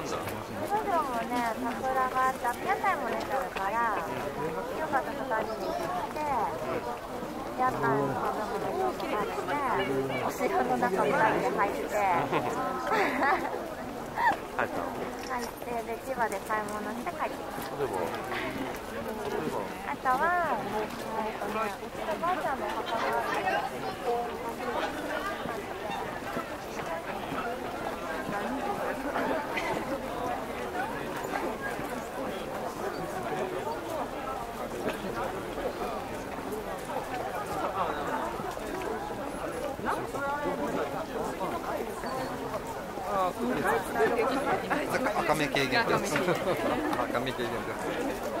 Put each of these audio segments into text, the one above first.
なんだ。もね桜があって屋台も出てるからよかったら食べに行って屋台の食べ物とか食てお城の中も食べて入って入った入ってで千葉で買い物して帰ってきたあとは、えっとね、うちのばあちゃんのおが赤目軽減です赤目軽減です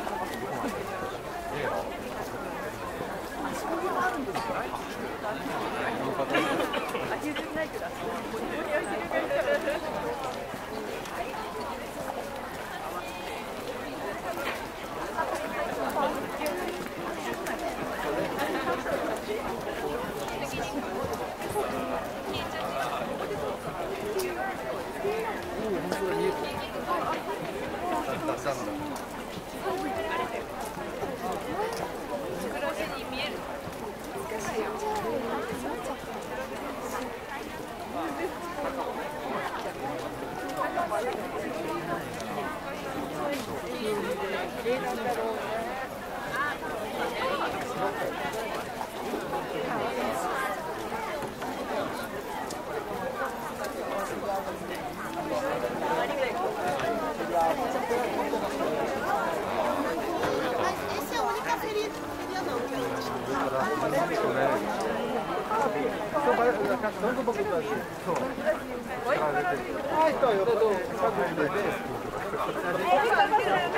全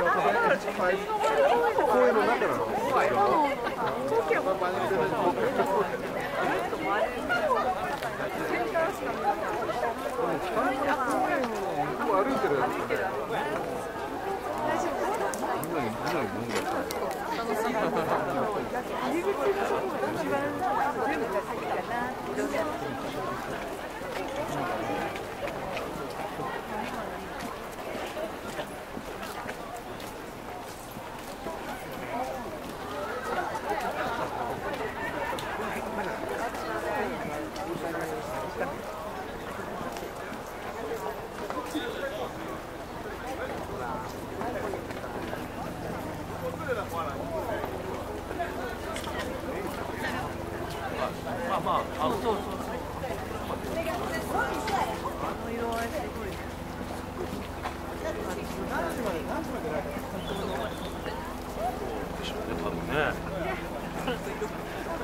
部。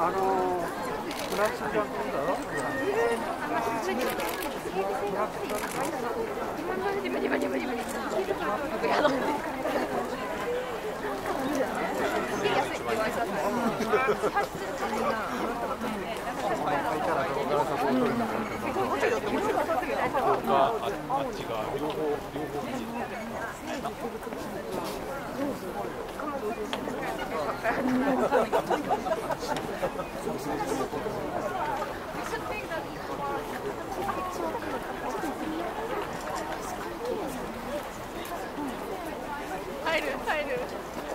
あのフランスじゃんだろ入る入る。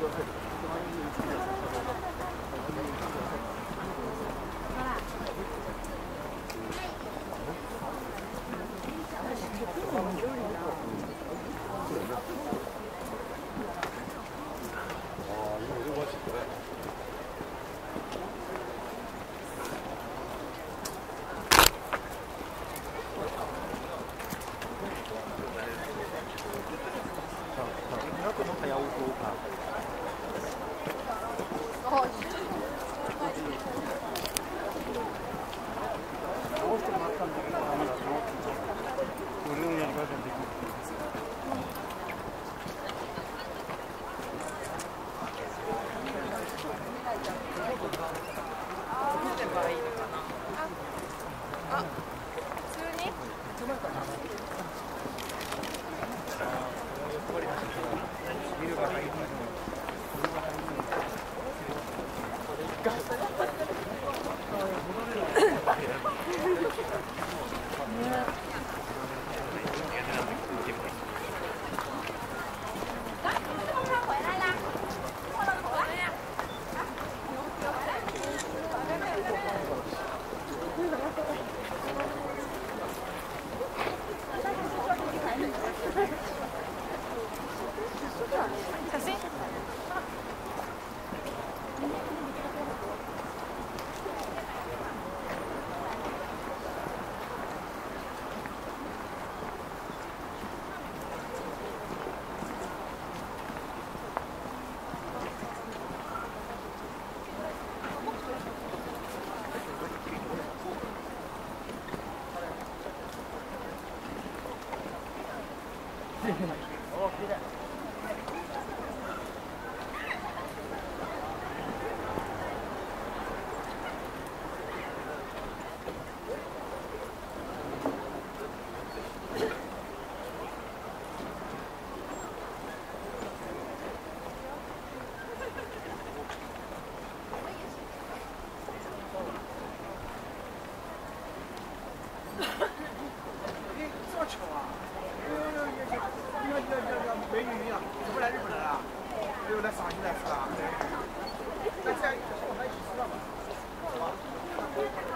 どうしてもあったん。だけどダメだと俺のやり方できる普通に？ビルが入る这怎么来日本人啊？没有来上海，来是吧？那这样，那我们还一起吃饭吧。好。